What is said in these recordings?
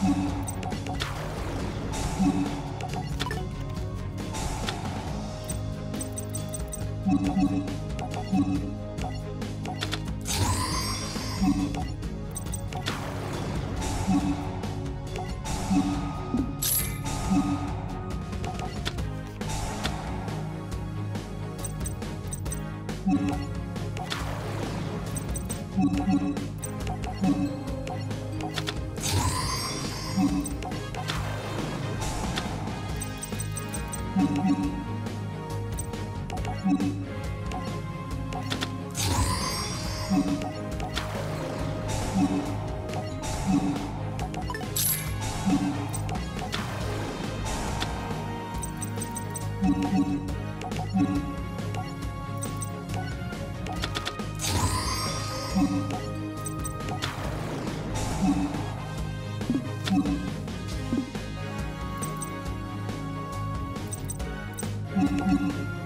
Mm-hmm. Música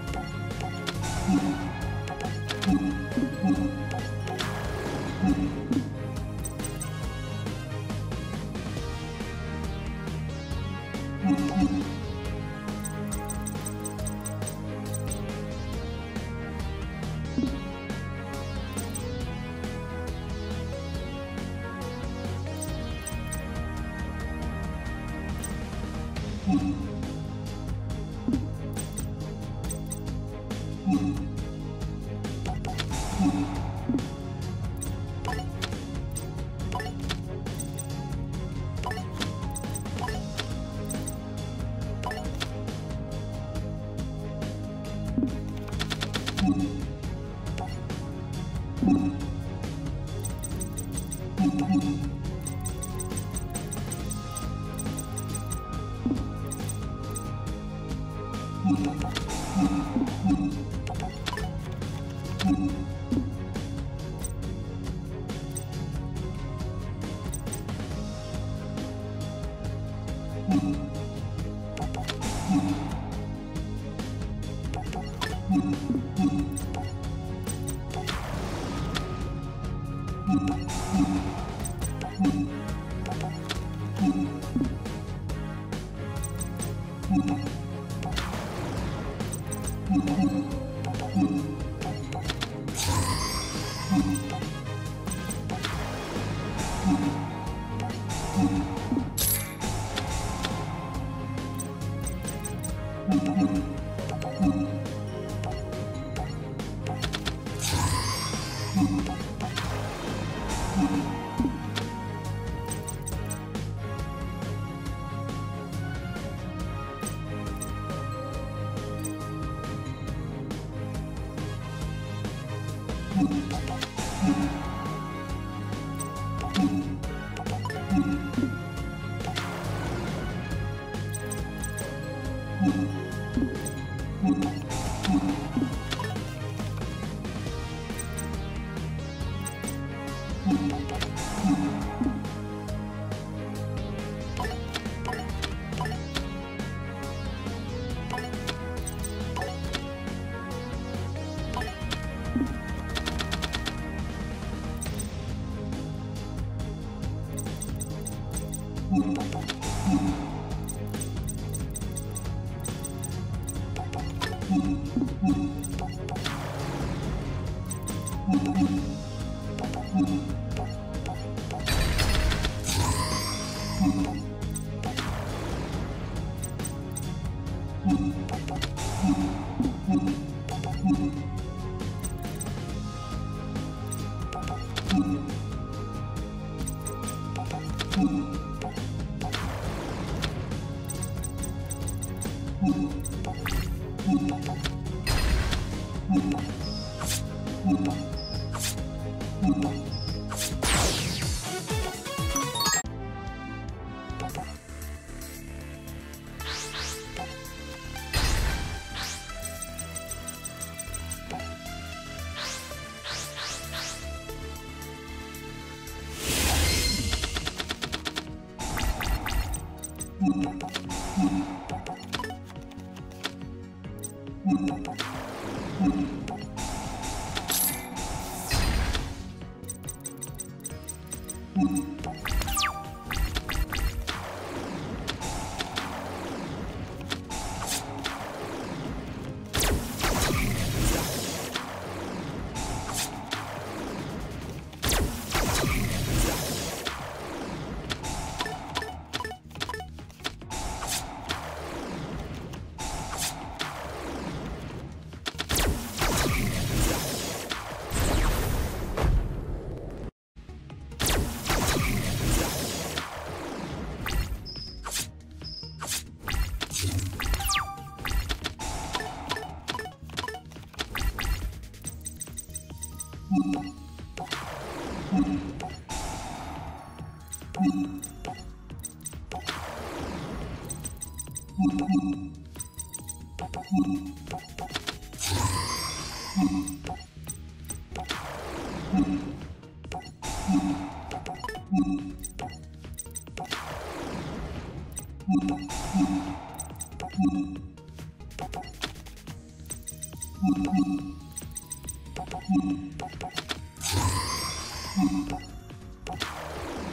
うん。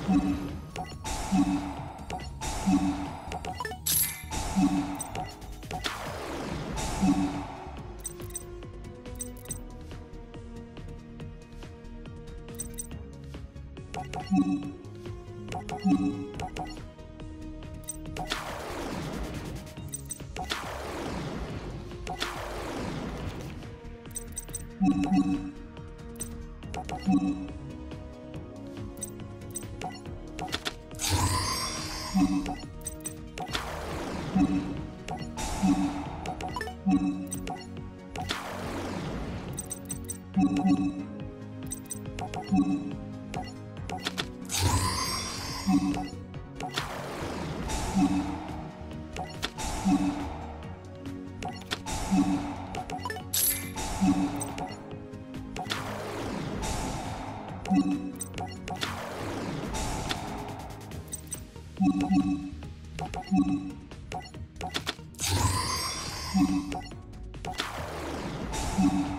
Mm-hmm. Thank you.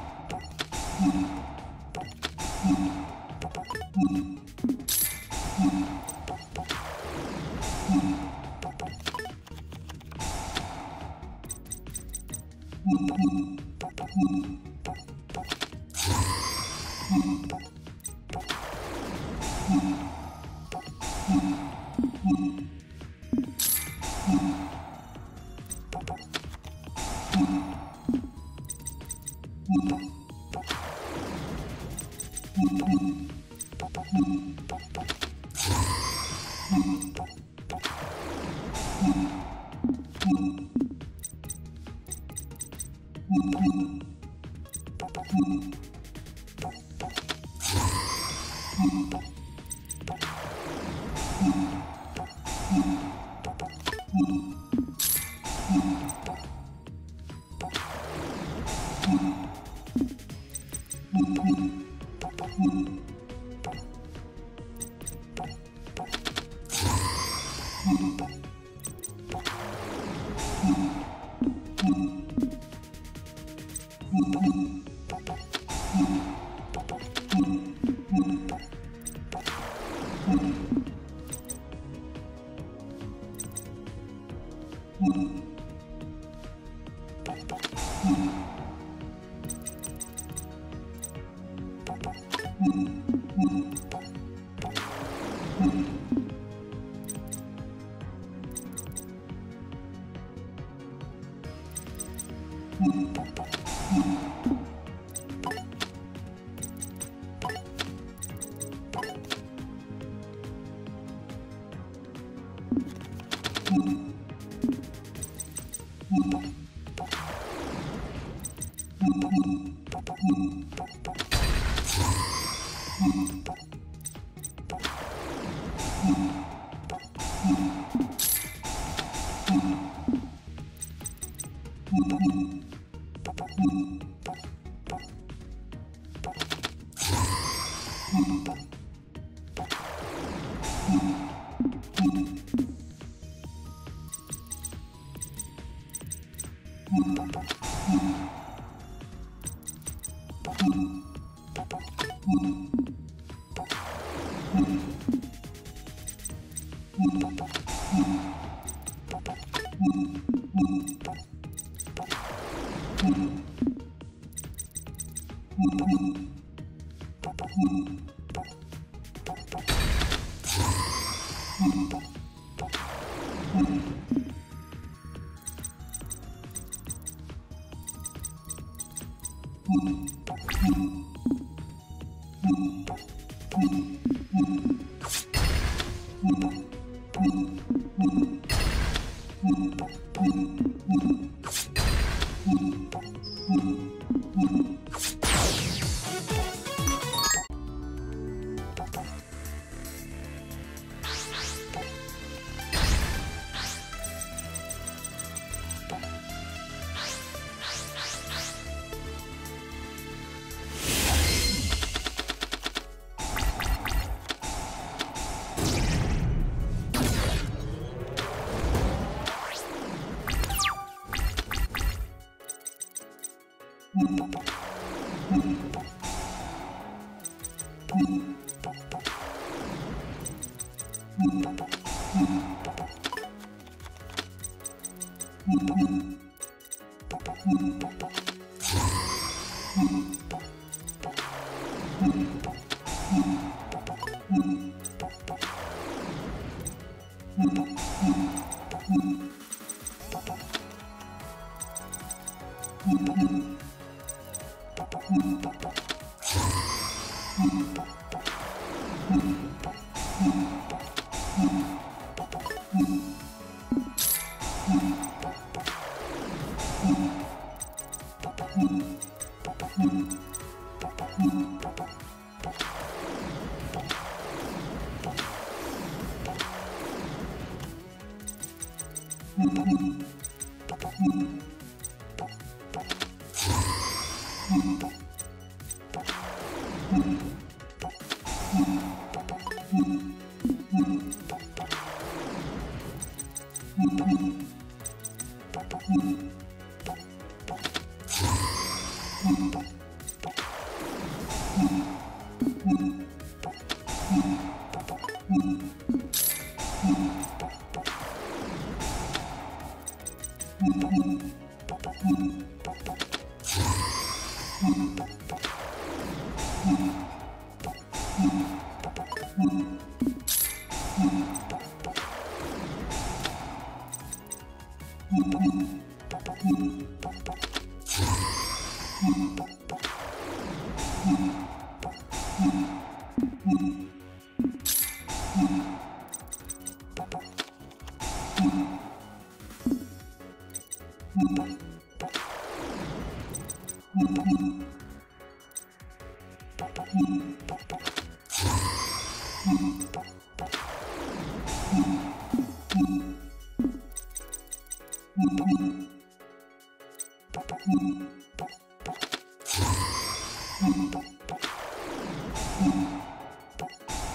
Thank you. Thank you. Thank you.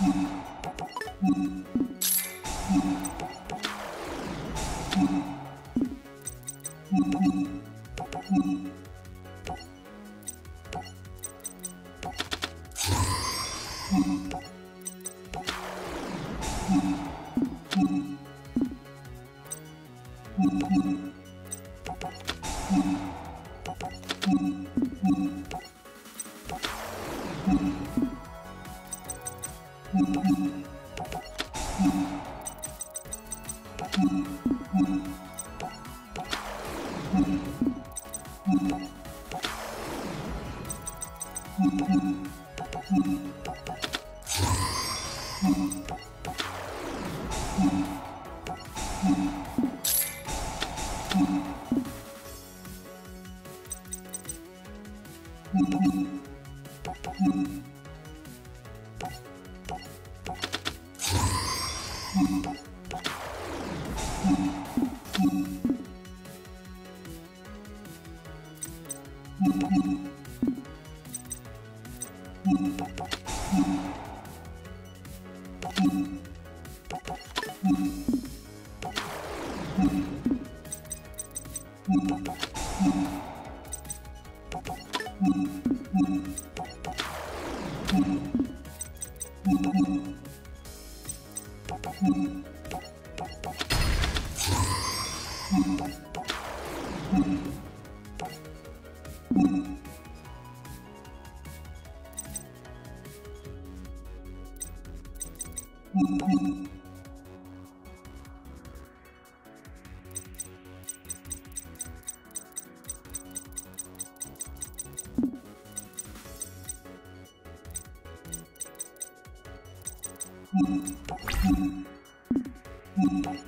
うん。う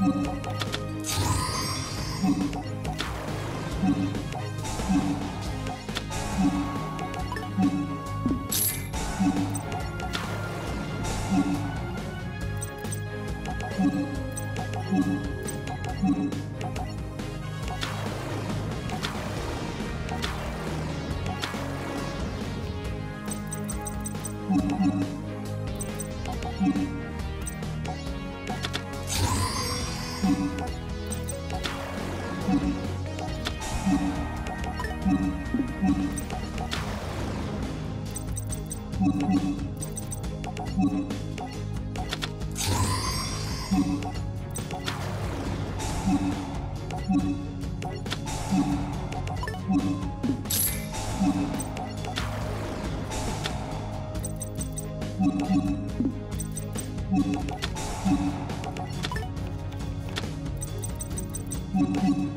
Thank you. you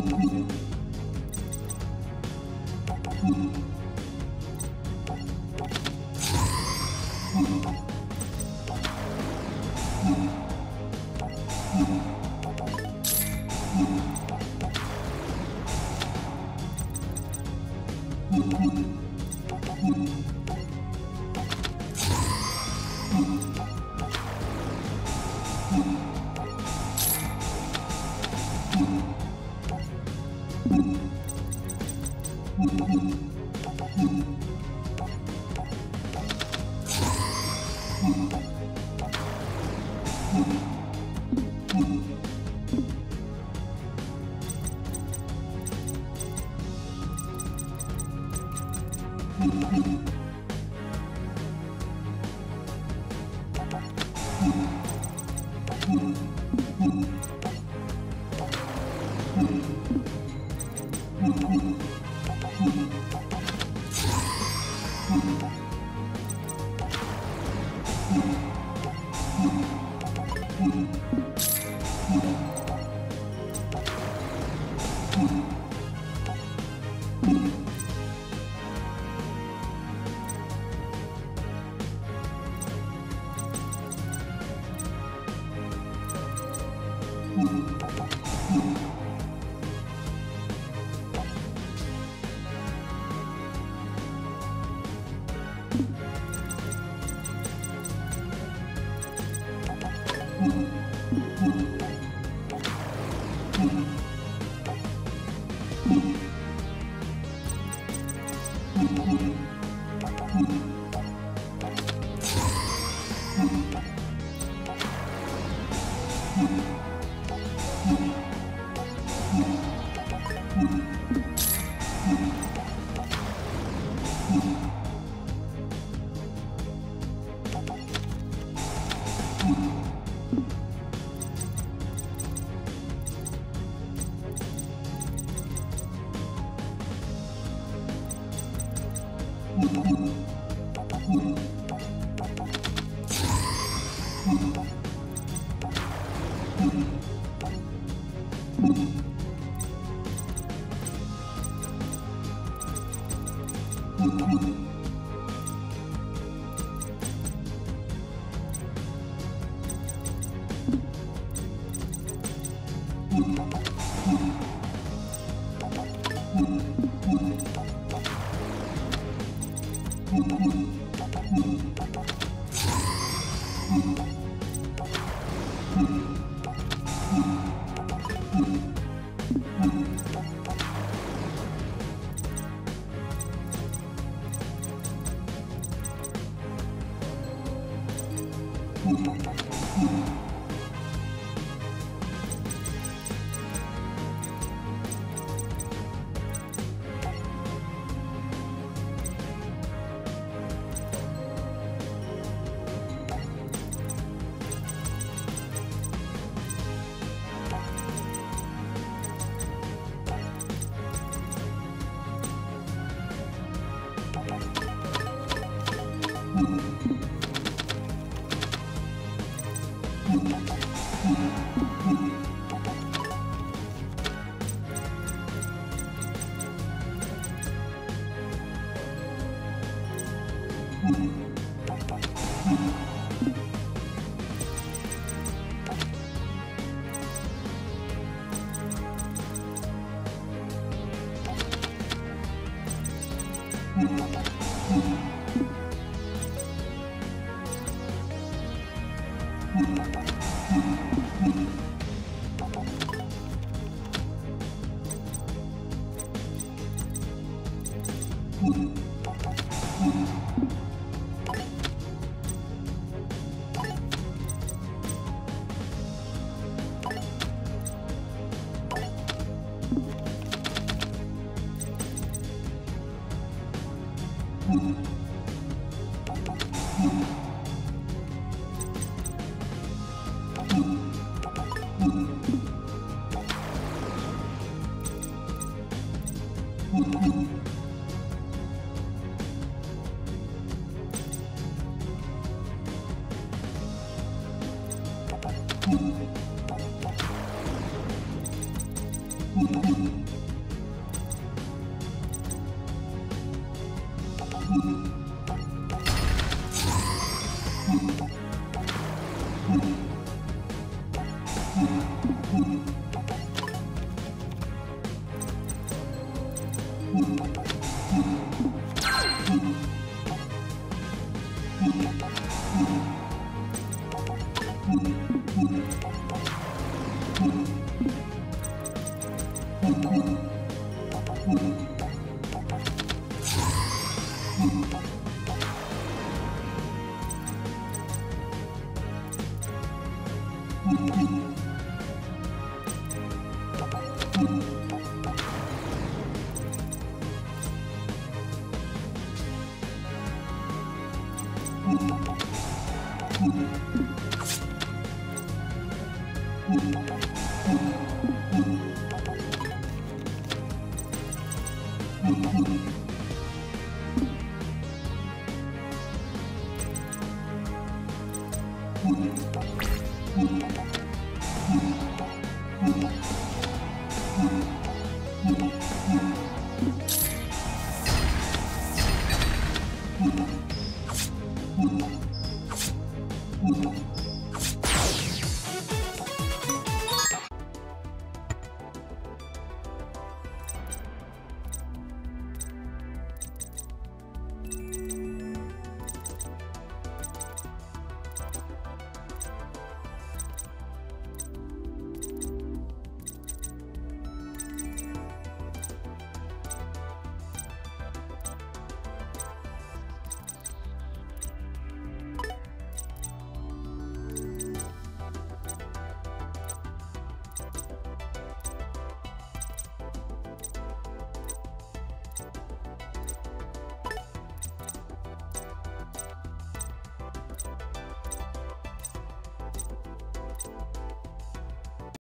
Thank you. うん。you